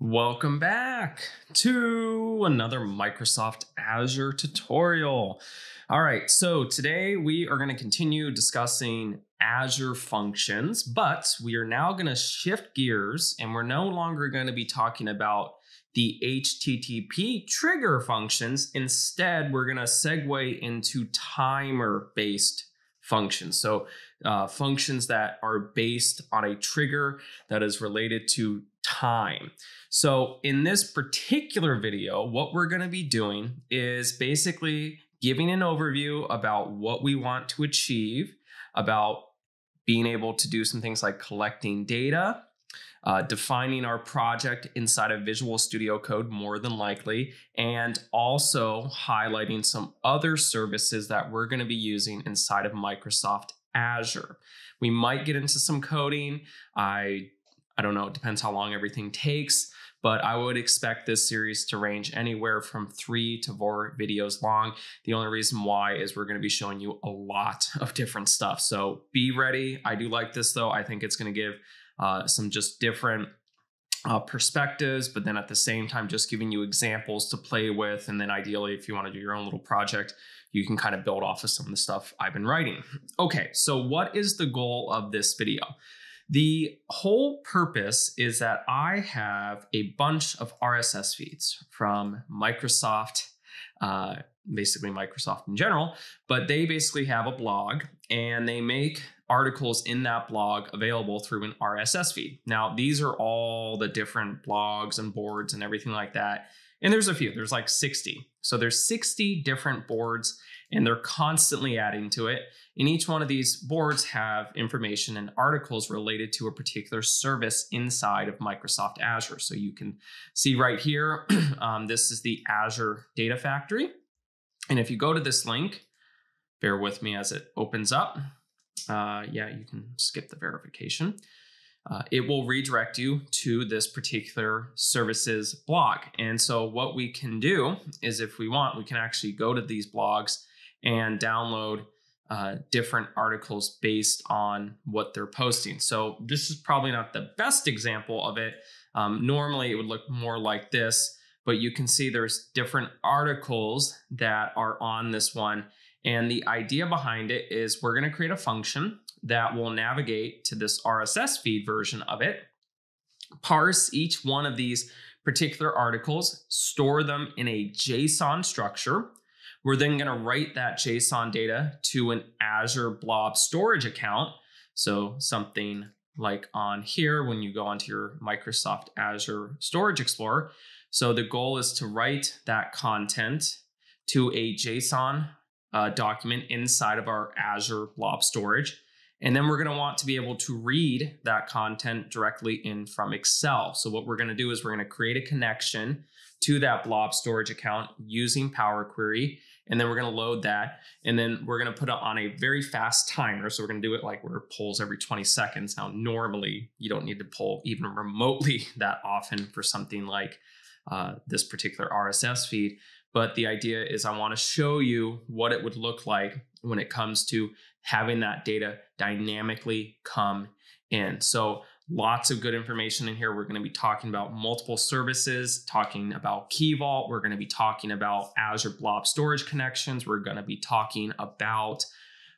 Welcome back to another Microsoft Azure tutorial. All right, so today we are going to continue discussing Azure functions, but we are now going to shift gears and we're no longer going to be talking about the HTTP trigger functions. Instead, we're going to segue into timer based functions. So, uh, functions that are based on a trigger that is related to time. So in this particular video, what we're going to be doing is basically giving an overview about what we want to achieve, about being able to do some things like collecting data, uh, defining our project inside of Visual Studio Code more than likely, and also highlighting some other services that we're going to be using inside of Microsoft Azure. We might get into some coding. I I don't know, it depends how long everything takes, but I would expect this series to range anywhere from three to four videos long. The only reason why is we're going to be showing you a lot of different stuff. So be ready. I do like this though. I think it's going to give uh, some just different uh, perspectives, but then at the same time, just giving you examples to play with. And then ideally, if you want to do your own little project, you can kind of build off of some of the stuff I've been writing. Okay, so what is the goal of this video? The whole purpose is that I have a bunch of RSS feeds from Microsoft, uh, basically Microsoft in general, but they basically have a blog and they make articles in that blog available through an RSS feed. Now, these are all the different blogs and boards and everything like that. And there's a few, there's like 60. So there's 60 different boards and they're constantly adding to it. And each one of these boards have information and articles related to a particular service inside of Microsoft Azure. So you can see right here, um, this is the Azure Data Factory. And if you go to this link, bear with me as it opens up. Uh, yeah, you can skip the verification. Uh, it will redirect you to this particular services blog. And so what we can do is if we want, we can actually go to these blogs and download uh, different articles based on what they're posting. So this is probably not the best example of it. Um, normally it would look more like this, but you can see there's different articles that are on this one. And the idea behind it is we're going to create a function that will navigate to this RSS feed version of it, parse each one of these particular articles, store them in a JSON structure, we're then going to write that JSON data to an Azure Blob storage account. So something like on here when you go onto your Microsoft Azure Storage Explorer. So the goal is to write that content to a JSON uh, document inside of our Azure Blob storage. And then we're going to want to be able to read that content directly in from Excel. So what we're going to do is we're going to create a connection to that blob storage account using Power Query and then we're going to load that and then we're going to put it on a very fast timer so we're going to do it like where it pulls every 20 seconds now normally you don't need to pull even remotely that often for something like uh, this particular rss feed but the idea is i want to show you what it would look like when it comes to having that data dynamically come in so Lots of good information in here. We're going to be talking about multiple services, talking about Key Vault. We're going to be talking about Azure Blob storage connections. We're going to be talking about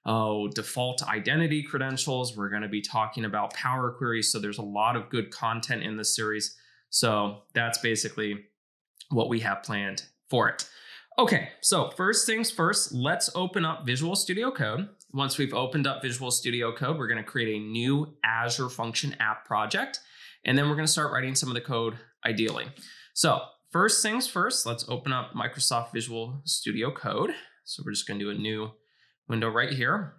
oh, default identity credentials. We're going to be talking about Power Queries. So there's a lot of good content in this series. So that's basically what we have planned for it. Okay, so first things first, let's open up Visual Studio Code. Once we've opened up Visual Studio Code, we're going to create a new Azure Function app project, and then we're going to start writing some of the code ideally. So first things first, let's open up Microsoft Visual Studio Code. So we're just going to do a new window right here.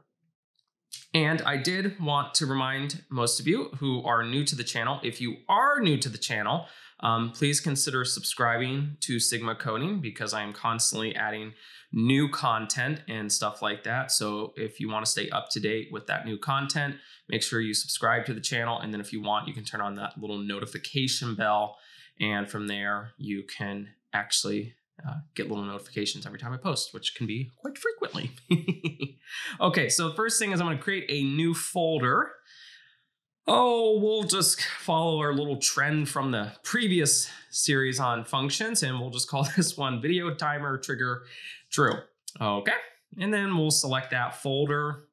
And I did want to remind most of you who are new to the channel, if you are new to the channel, um, please consider subscribing to Sigma Coding because I am constantly adding new content and stuff like that. So if you want to stay up to date with that new content, make sure you subscribe to the channel. And then if you want, you can turn on that little notification bell. And from there, you can actually uh, get little notifications every time I post, which can be quite frequently. okay, so the first thing is I'm going to create a new folder. Oh, we'll just follow our little trend from the previous series on functions and we'll just call this one video timer trigger true. Okay, and then we'll select that folder.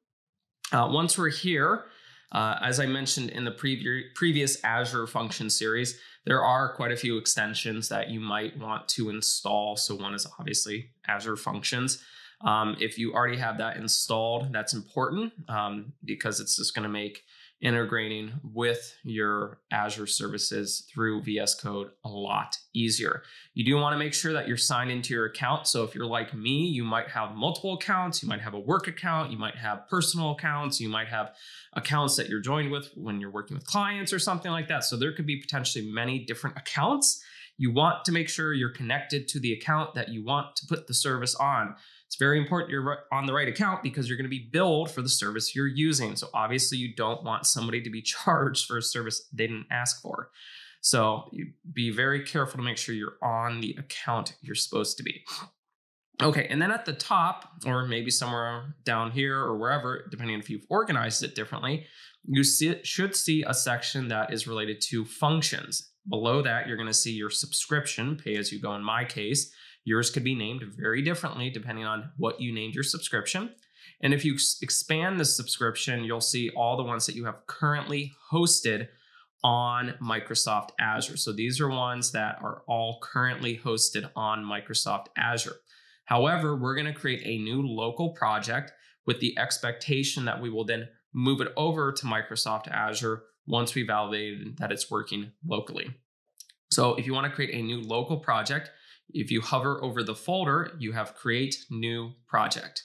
Uh, once we're here, uh, as I mentioned in the previ previous Azure function series, there are quite a few extensions that you might want to install. So one is obviously Azure Functions. Um, if you already have that installed, that's important um, because it's just going to make integrating with your Azure services through VS Code a lot easier. You do want to make sure that you're signed into your account. So if you're like me, you might have multiple accounts, you might have a work account, you might have personal accounts, you might have accounts that you're joined with when you're working with clients or something like that. So there could be potentially many different accounts. You want to make sure you're connected to the account that you want to put the service on. It's very important you're on the right account because you're going to be billed for the service you're using. So obviously you don't want somebody to be charged for a service they didn't ask for. So be very careful to make sure you're on the account you're supposed to be. Okay, and then at the top, or maybe somewhere down here or wherever, depending if you've organized it differently, you see, should see a section that is related to functions. Below that, you're going to see your subscription, pay as you go in my case, Yours could be named very differently depending on what you named your subscription. And if you expand the subscription, you'll see all the ones that you have currently hosted on Microsoft Azure. So these are ones that are all currently hosted on Microsoft Azure. However, we're going to create a new local project with the expectation that we will then move it over to Microsoft Azure once we validated that it's working locally. So if you want to create a new local project, if you hover over the folder, you have create new project.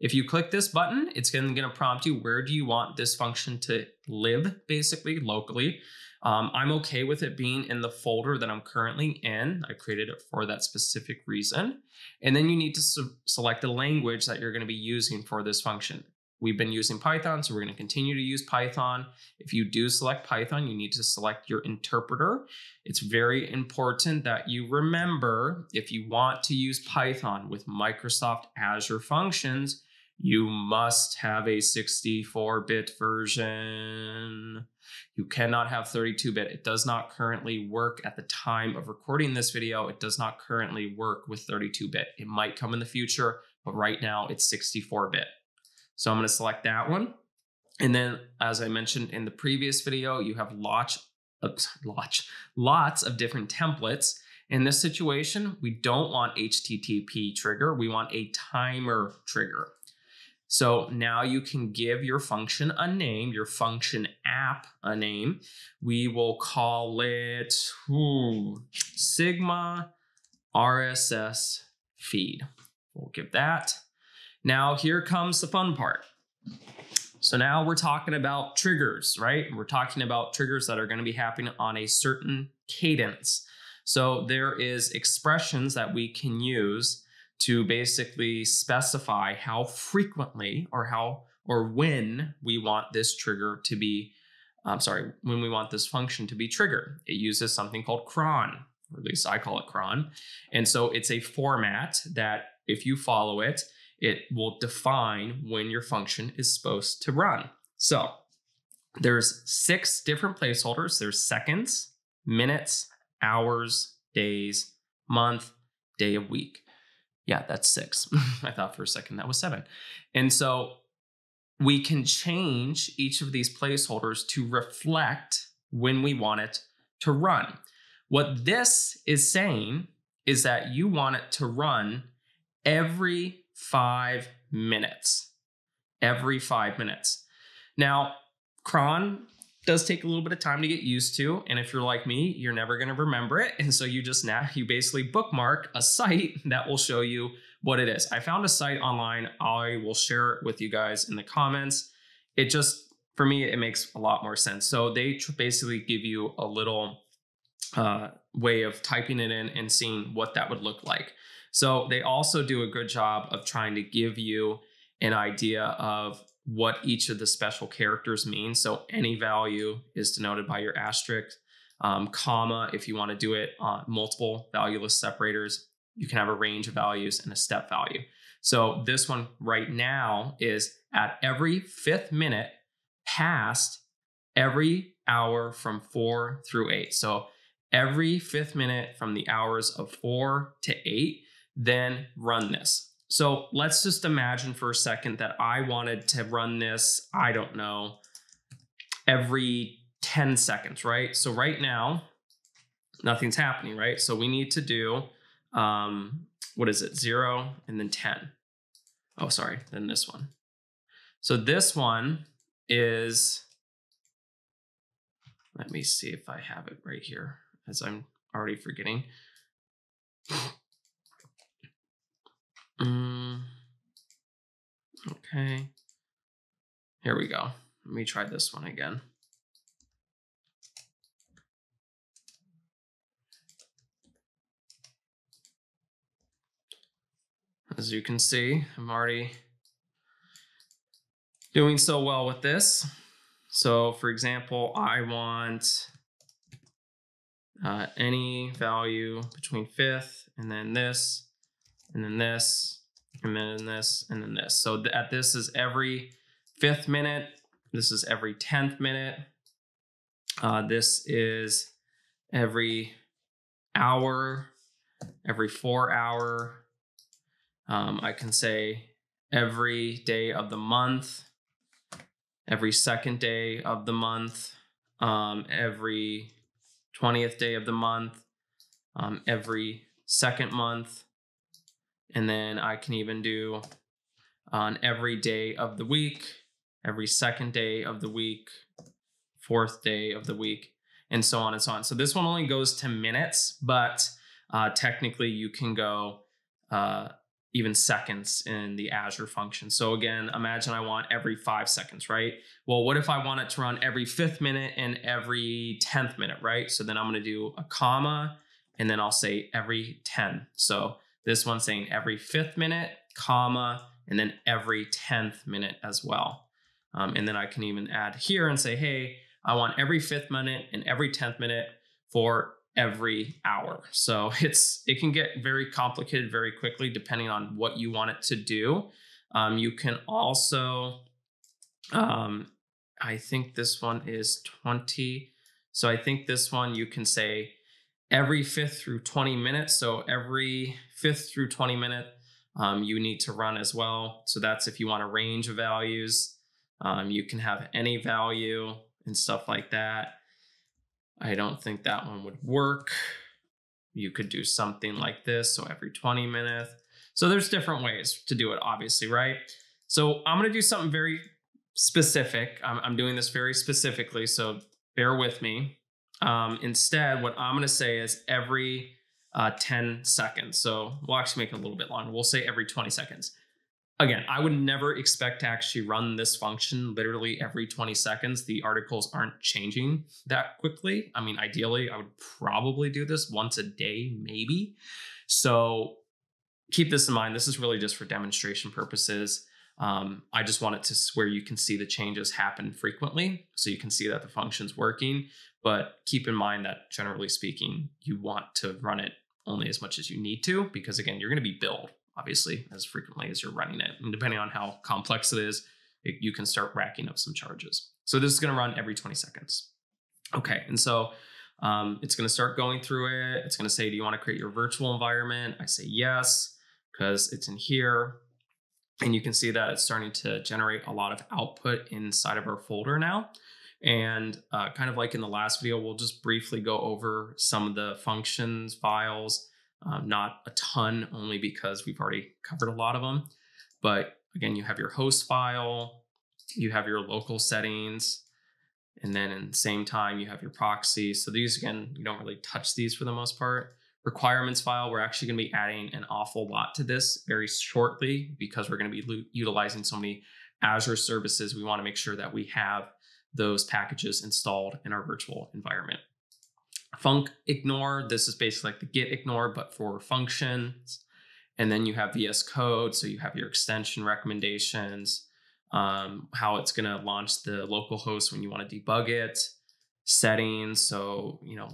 If you click this button, it's going to prompt you where do you want this function to live, basically locally. Um, I'm okay with it being in the folder that I'm currently in. I created it for that specific reason. And then you need to select the language that you're going to be using for this function. We've been using Python, so we're going to continue to use Python. If you do select Python, you need to select your interpreter. It's very important that you remember if you want to use Python with Microsoft Azure Functions, you must have a 64-bit version. You cannot have 32-bit. It does not currently work at the time of recording this video. It does not currently work with 32-bit. It might come in the future, but right now it's 64-bit. So I'm going to select that one. And then, as I mentioned in the previous video, you have lots, lots, lots of different templates. In this situation, we don't want HTTP trigger. We want a timer trigger. So now you can give your function a name, your function app a name. We will call it ooh, Sigma RSS feed. We'll give that now, here comes the fun part. So now we're talking about triggers, right? We're talking about triggers that are going to be happening on a certain cadence. So there is expressions that we can use to basically specify how frequently or how or when we want this trigger to be I'm sorry, when we want this function to be triggered. It uses something called cron, or at least I call it cron. And so it's a format that if you follow it, it will define when your function is supposed to run. So there's six different placeholders. There's seconds, minutes, hours, days, month, day of week. Yeah, that's six. I thought for a second that was seven. And so we can change each of these placeholders to reflect when we want it to run. What this is saying is that you want it to run every five minutes. Every five minutes. Now, cron does take a little bit of time to get used to. And if you're like me, you're never going to remember it. And so you just now, you basically bookmark a site that will show you what it is. I found a site online. I will share it with you guys in the comments. It just, for me, it makes a lot more sense. So they basically give you a little uh, way of typing it in and seeing what that would look like. So they also do a good job of trying to give you an idea of what each of the special characters mean. So any value is denoted by your asterisk, um, comma, if you want to do it on multiple value list separators, you can have a range of values and a step value. So this one right now is at every fifth minute past every hour from four through eight. So every fifth minute from the hours of four to eight, then run this. So let's just imagine for a second that I wanted to run this, I don't know, every 10 seconds, right? So right now, nothing's happening, right? So we need to do, um, what is it, zero and then 10. Oh, sorry, then this one. So this one is, let me see if I have it right here as I'm already forgetting. Mm, okay. Here we go. Let me try this one again. As you can see, I'm already doing so well with this. So for example, I want uh, any value between fifth and then this, and then this, and then this, and then this. So at this is every fifth minute. This is every 10th minute. Uh, this is every hour, every four hour, um, I can say every day of the month, every second day of the month, um, every 20th day of the month, um, every second month. And then I can even do on every day of the week, every second day of the week, fourth day of the week, and so on and so on. So this one only goes to minutes, but uh, technically you can go uh, even seconds in the Azure function. So again, imagine I want every five seconds, right? Well, what if I want it to run every fifth minute and every 10th minute, right? So then I'm gonna do a comma and then I'll say every 10. So this one's saying every fifth minute, comma, and then every 10th minute as well. Um, and then I can even add here and say, hey, I want every fifth minute and every 10th minute for every hour. So it's it can get very complicated very quickly depending on what you want it to do. Um, you can also, um, I think this one is 20. So I think this one you can say every fifth through 20 minutes. So every fifth through 20 minute, um, you need to run as well. So that's if you want a range of values. Um, you can have any value and stuff like that. I don't think that one would work. You could do something like this. So every 20 minutes. So there's different ways to do it, obviously, right? So I'm going to do something very specific. I'm, I'm, doing this very specifically. So bear with me. Um, instead, what I'm going to say is every uh, 10 seconds. So we'll actually make it a little bit longer. We'll say every 20 seconds again, I would never expect to actually run this function literally every 20 seconds. The articles aren't changing that quickly. I mean, ideally, I would probably do this once a day, maybe. So keep this in mind. This is really just for demonstration purposes. Um, I just want it to where you can see the changes happen frequently. So you can see that the function's working. But keep in mind that generally speaking, you want to run it only as much as you need to, because again, you're going to be billed obviously, as frequently as you're running it. And depending on how complex it is, it, you can start racking up some charges. So this is going to run every 20 seconds. Okay, and so um, it's going to start going through it. It's going to say, do you want to create your virtual environment? I say yes, because it's in here. And you can see that it's starting to generate a lot of output inside of our folder now. And uh, kind of like in the last video, we'll just briefly go over some of the functions, files, um, not a ton, only because we've already covered a lot of them. But again, you have your host file, you have your local settings, and then in the same time, you have your proxy. So these, again, you don't really touch these for the most part. Requirements file, we're actually going to be adding an awful lot to this very shortly because we're going to be utilizing so many Azure services. We want to make sure that we have those packages installed in our virtual environment func ignore. This is basically like the git ignore, but for functions. And then you have VS Code. So you have your extension recommendations, um, how it's going to launch the local host when you want to debug it, settings. So, you know,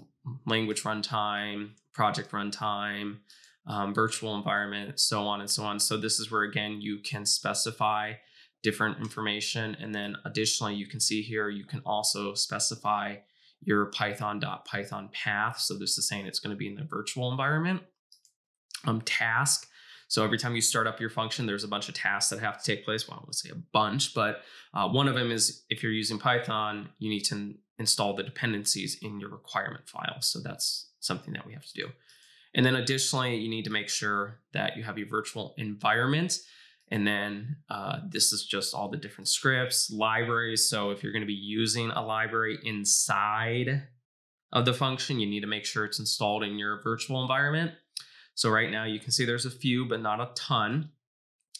language runtime, project runtime, um, virtual environment, so on and so on. So this is where, again, you can specify different information. And then additionally, you can see here, you can also specify your python.python path. So this is saying it's going to be in the virtual environment. Um, task. So every time you start up your function, there's a bunch of tasks that have to take place. Well, I would say a bunch, but uh, one of them is if you're using Python, you need to install the dependencies in your requirement file. So that's something that we have to do. And then additionally, you need to make sure that you have your virtual environment. And then uh, this is just all the different scripts, libraries. So if you're going to be using a library inside of the function, you need to make sure it's installed in your virtual environment. So right now you can see there's a few, but not a ton.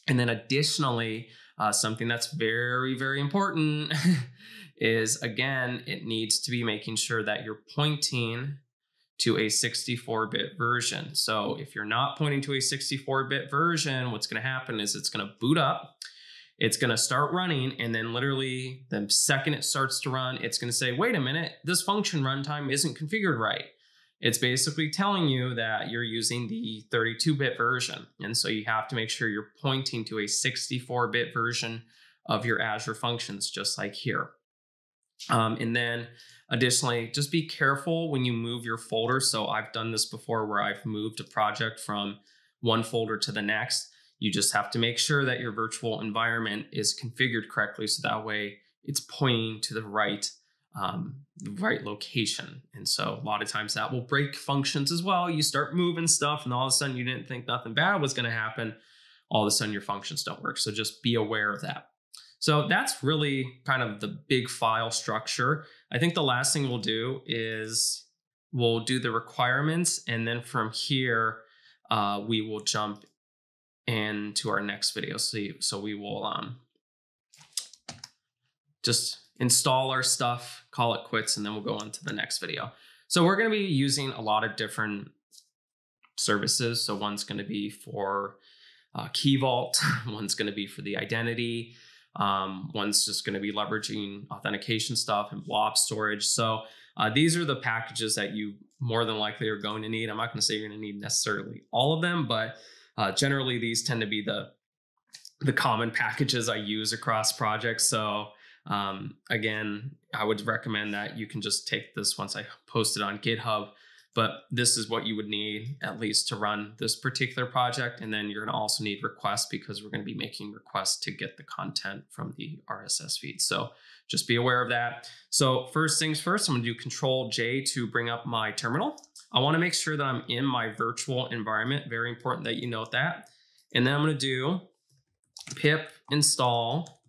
And then additionally, uh, something that's very, very important is again, it needs to be making sure that you're pointing to a 64 bit version. So if you're not pointing to a 64 bit version, what's going to happen is it's going to boot up. It's going to start running, and then literally the second it starts to run, it's going to say, wait a minute, this function runtime isn't configured right. It's basically telling you that you're using the 32 bit version. And so you have to make sure you're pointing to a 64 bit version of your Azure functions, just like here. Um, and then additionally, just be careful when you move your folder. So I've done this before where I've moved a project from one folder to the next. You just have to make sure that your virtual environment is configured correctly so that way it's pointing to the right um, the right location. And so a lot of times that will break functions as well. You start moving stuff and all of a sudden you didn't think nothing bad was going to happen. All of a sudden your functions don't work. So just be aware of that. So that's really kind of the big file structure. I think the last thing we'll do is we'll do the requirements. And then from here, uh, we will jump into our next video. So, so we will um, just install our stuff, call it quits, and then we'll go on to the next video. So we're going to be using a lot of different services. So one's going to be for uh, Key Vault, one's going to be for the identity, um, one's just going to be leveraging authentication stuff and blob storage. So uh, these are the packages that you more than likely are going to need. I'm not going to say you're going to need necessarily all of them, but uh, generally these tend to be the the common packages I use across projects. So um, again, I would recommend that you can just take this once I post it on GitHub but this is what you would need at least to run this particular project. And then you're going to also need requests because we're going to be making requests to get the content from the RSS feed. So just be aware of that. So first things first, I'm going to do Control J to bring up my terminal. I want to make sure that I'm in my virtual environment. Very important that you note that. And then I'm going to do pip install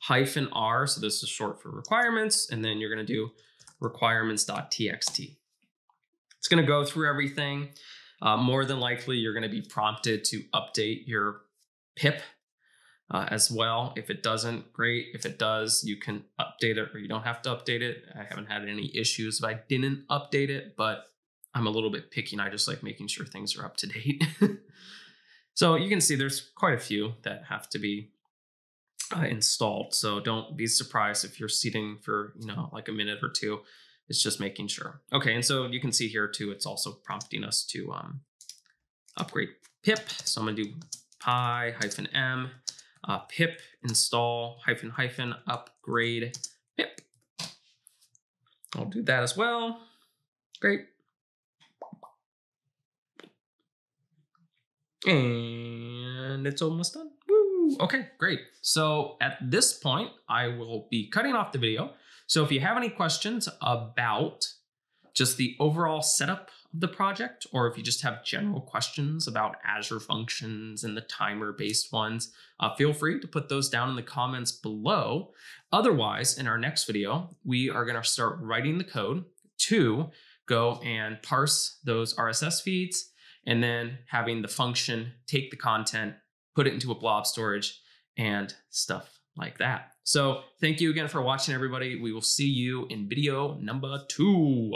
hyphen R. So this is short for requirements. And then you're going to do requirements.txt. It's going to go through everything. Uh, more than likely, you're going to be prompted to update your pip uh, as well. If it doesn't, great. If it does, you can update it or you don't have to update it. I haven't had any issues if I didn't update it, but I'm a little bit picky and I just like making sure things are up to date. so you can see there's quite a few that have to be uh, installed. So don't be surprised if you're seating for, you know, like a minute or two. It's just making sure. Okay, and so you can see here too, it's also prompting us to um, upgrade pip. So I'm gonna do py hyphen m uh, pip install hyphen hyphen upgrade pip. I'll do that as well. Great. And it's almost done. Okay, great. So at this point, I will be cutting off the video. So if you have any questions about just the overall setup of the project, or if you just have general questions about Azure functions and the timer based ones, uh, feel free to put those down in the comments below. Otherwise, in our next video, we are going to start writing the code to go and parse those RSS feeds and then having the function take the content, put it into a blob storage, and stuff like that. So thank you again for watching, everybody. We will see you in video number two.